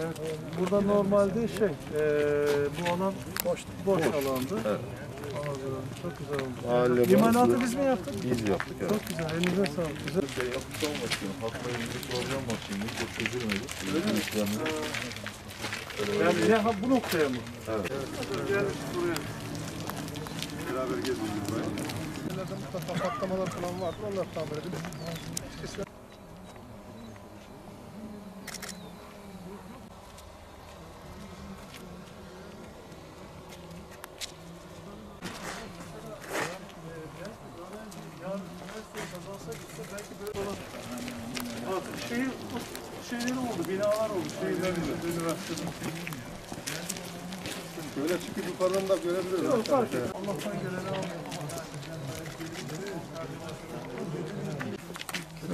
Evet, burada normalde şey, eee bu alan boş, boş alandı. Evet. Anladım, Çok güzel oldu. Mahalle İmalatı bazı- biz mi yaptık? Biz yaptık evet. Çok güzel, elinize sağlık. Güzel. Şey yaptık ama başkanım, halkla ilgili program var şimdi, çok çözülmedi. Öyle mi? Yani ne ha bu noktaya mı? Evet. Gel buraya. Beraber gezelim buraya. Mutlaka patlamalar falan vardı. Allah tamir edin. Şehir şeyleri oldu, binalar oldu. Şehirlerinde, üniversitede. Böyle çıkıp yukarıdan da görebiliriz. Yok fark etmez. Allah'tan geleni almayalım.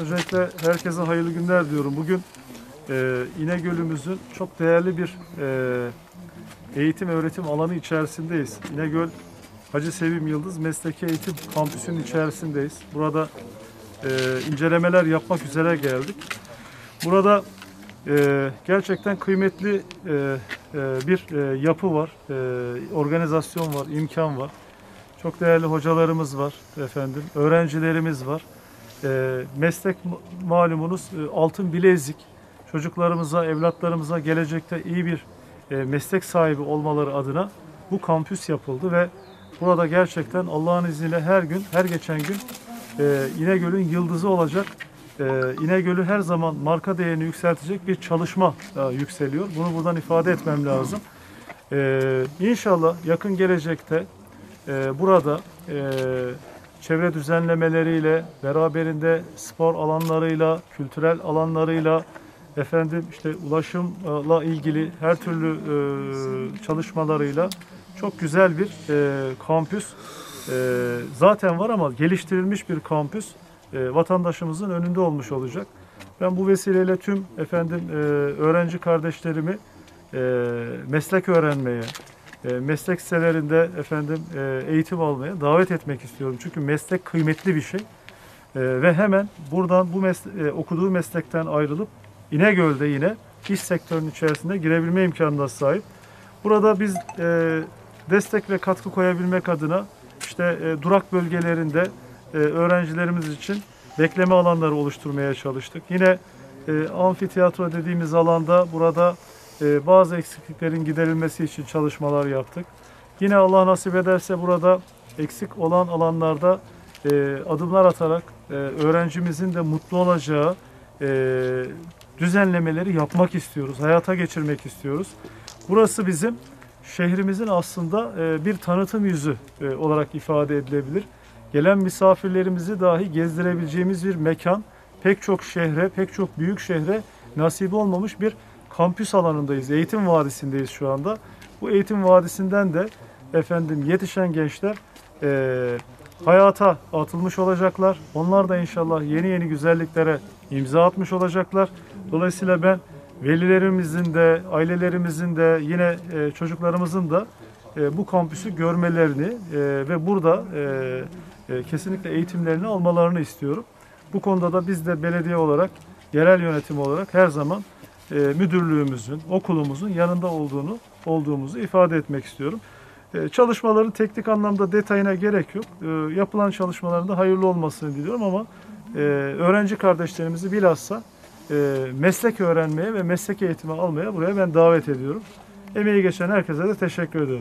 Öncelikle herkese hayırlı günler diyorum. Bugün e, İnegöl'ümüzün çok değerli bir e, eğitim öğretim alanı içerisindeyiz. İnegöl Hacı Sevim Yıldız Mesleki Eğitim Kampüsü'nün içerisindeyiz. Burada e, incelemeler yapmak üzere geldik. Burada e, gerçekten kıymetli e, e, bir e, yapı var, e, organizasyon var, imkan var. Çok değerli hocalarımız var efendim, öğrencilerimiz var. E, meslek ma- malumunuz e, altın bilezik. Çocuklarımıza, evlatlarımıza gelecekte iyi bir e, meslek sahibi olmaları adına bu kampüs yapıldı ve burada gerçekten Allah'ın izniyle her gün, her geçen gün e, İnegöl'ün yıldızı olacak İnegöl'ü her zaman marka değerini yükseltecek bir çalışma e, yükseliyor. Bunu buradan ifade etmem lazım. E, inşallah yakın gelecekte e, burada e, çevre düzenlemeleriyle, beraberinde spor alanlarıyla, kültürel alanlarıyla, efendim işte ulaşımla ilgili her türlü çalışmalarıyla çok güzel bir kampüs zaten var ama geliştirilmiş bir kampüs e, vatandaşımızın önünde olmuş olacak. Ben bu vesileyle tüm efendim e, öğrenci kardeşlerimi e, meslek öğrenmeye, e, meslek sitelerinde efendim eğitim almaya davet etmek istiyorum. Çünkü meslek kıymetli bir şey. Ve hemen buradan bu mesle- okuduğu meslekten ayrılıp İnegöl'de yine iş sektörünün içerisinde girebilme imkanına sahip. Burada biz e, destek ve katkı koyabilmek adına işte durak bölgelerinde e, öğrencilerimiz için bekleme alanları oluşturmaya çalıştık. Yine e, amfiteyatro dediğimiz alanda burada e, bazı eksikliklerin giderilmesi için çalışmalar yaptık. Yine Allah nasip ederse burada eksik olan alanlarda e, adımlar atarak e, öğrencimizin de mutlu olacağı düzenlemeleri yapmak istiyoruz, hayata geçirmek istiyoruz. Burası bizim şehrimizin aslında bir tanıtım yüzü olarak ifade edilebilir. Gelen misafirlerimizi dahi gezdirebileceğimiz bir mekan. Pek çok şehre, pek çok büyük şehre nasip olmamış bir kampüs alanındayız. Eğitim vadisindeyiz şu anda. Bu eğitim vadisinden de efendim yetişen gençler e, hayata atılmış olacaklar. Onlar da inşallah yeni yeni güzelliklere imza atmış olacaklar. Dolayısıyla ben velilerimizin de, ailelerimizin de, yine e, çocuklarımızın da e, bu kampüsü görmelerini e, ve burada e, kesinlikle eğitimlerini almalarını istiyorum. Bu konuda da biz de belediye olarak, yerel yönetim olarak her zaman e, müdürlüğümüzün, okulumuzun yanında olduğunu olduğumuzu ifade etmek istiyorum. E, çalışmaların teknik anlamda detayına gerek yok. E, yapılan çalışmaların da hayırlı olmasını diliyorum ama e, öğrenci kardeşlerimizi bilhassa e, meslek öğrenmeye ve meslek eğitimi almaya buraya ben davet ediyorum. Emeği geçen herkese de teşekkür ediyorum.